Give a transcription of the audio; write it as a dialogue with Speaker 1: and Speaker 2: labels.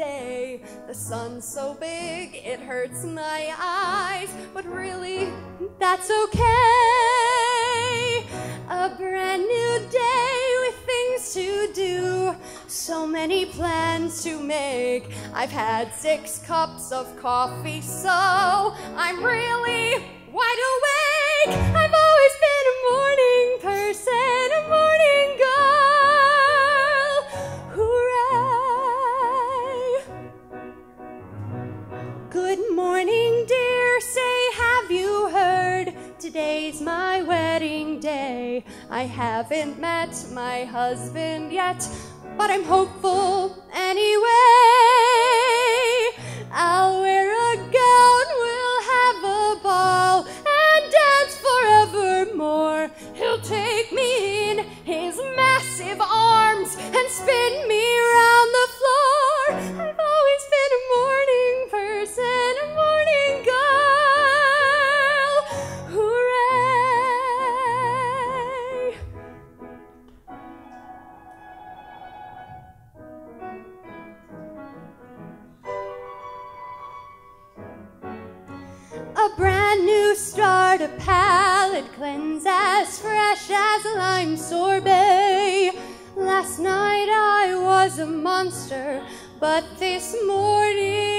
Speaker 1: day. The sun's so big, it hurts my eyes, but really, that's okay. A brand new day with things to do, so many plans to make. I've had six cups of coffee, so I'm really wide awake. Today's my wedding day. I haven't met my husband yet, but I'm hopeful anyway. A brand new start, a palate cleanse as fresh as a lime sorbet. Last night I was a monster, but this morning